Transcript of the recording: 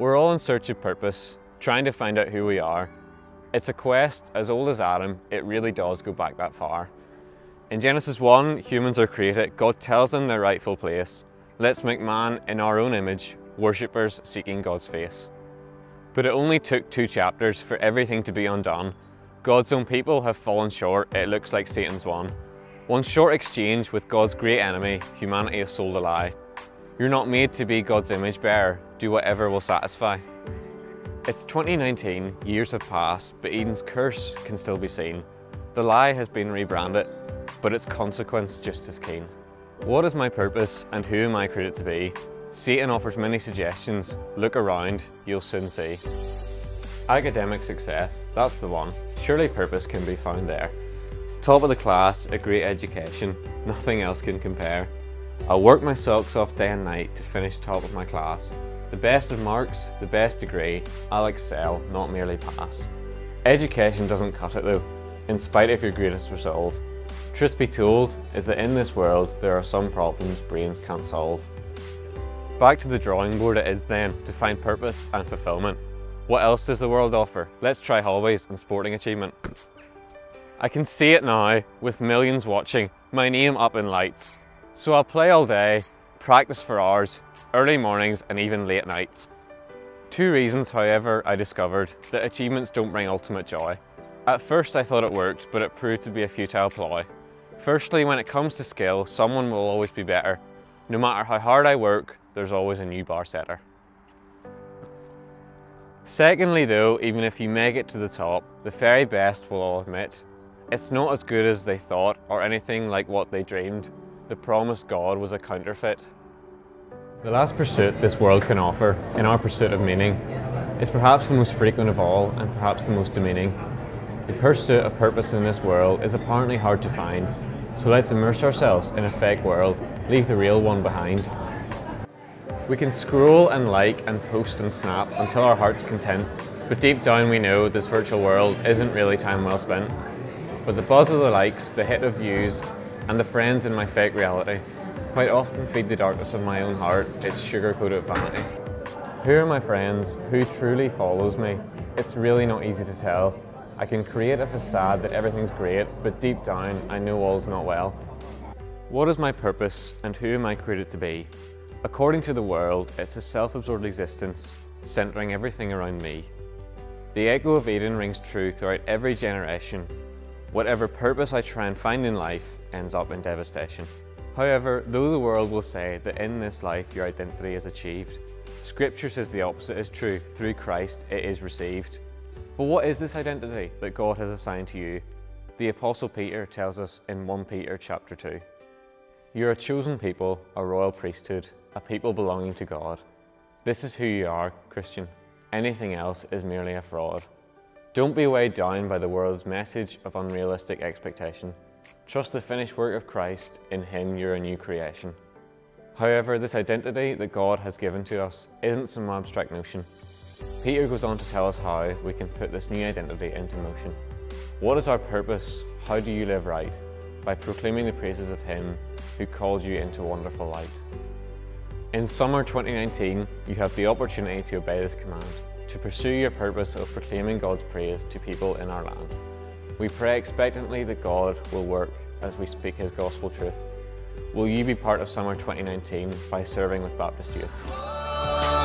We're all in search of purpose, trying to find out who we are. It's a quest as old as Adam, it really does go back that far. In Genesis 1, humans are created, God tells them their rightful place. Let's make man in our own image, worshippers seeking God's face. But it only took two chapters for everything to be undone. God's own people have fallen short, it looks like Satan's won. One short exchange with God's great enemy, humanity has sold a lie. You're not made to be God's image bearer. Do whatever will satisfy. It's 2019, years have passed, but Eden's curse can still be seen. The lie has been rebranded, but its consequence just as keen. What is my purpose and who am I created to be? Satan offers many suggestions. Look around, you'll soon see. Academic success, that's the one. Surely purpose can be found there. Top of the class, a great education, nothing else can compare. I'll work my socks off day and night to finish top of my class. The best of marks, the best degree, I'll excel, not merely pass. Education doesn't cut it though, in spite of your greatest resolve. Truth be told is that in this world there are some problems brains can't solve. Back to the drawing board it is then to find purpose and fulfillment. What else does the world offer? Let's try hobbies and sporting achievement. I can see it now, with millions watching, my name up in lights. So I'll play all day, practice for hours, early mornings and even late nights. Two reasons, however, I discovered that achievements don't bring ultimate joy. At first I thought it worked, but it proved to be a futile ploy. Firstly, when it comes to skill, someone will always be better. No matter how hard I work, there's always a new bar setter. Secondly though, even if you make it to the top, the very best will all admit, it's not as good as they thought or anything like what they dreamed the promised God was a counterfeit. The last pursuit this world can offer, in our pursuit of meaning, is perhaps the most frequent of all and perhaps the most demeaning. The pursuit of purpose in this world is apparently hard to find, so let's immerse ourselves in a fake world, leave the real one behind. We can scroll and like and post and snap until our heart's content, but deep down we know this virtual world isn't really time well spent. But the buzz of the likes, the hit of views, and the friends in my fake reality quite often feed the darkness of my own heart, its sugar-coated vanity. Who are my friends? Who truly follows me? It's really not easy to tell. I can create a facade that everything's great, but deep down I know all's not well. What is my purpose and who am I created to be? According to the world, it's a self-absorbed existence, centering everything around me. The echo of Eden rings true throughout every generation. Whatever purpose I try and find in life, ends up in devastation. However, though the world will say that in this life your identity is achieved, Scripture says the opposite is true. Through Christ it is received. But what is this identity that God has assigned to you? The Apostle Peter tells us in 1 Peter chapter 2. You're a chosen people, a royal priesthood, a people belonging to God. This is who you are, Christian. Anything else is merely a fraud. Don't be weighed down by the world's message of unrealistic expectation. Trust the finished work of Christ, in Him you're a new creation. However, this identity that God has given to us isn't some abstract notion. Peter goes on to tell us how we can put this new identity into motion. What is our purpose? How do you live right? By proclaiming the praises of Him who called you into wonderful light. In summer 2019, you have the opportunity to obey this command, to pursue your purpose of proclaiming God's praise to people in our land. We pray expectantly that God will work as we speak His gospel truth. Will you be part of Summer 2019 by serving with Baptist Youth?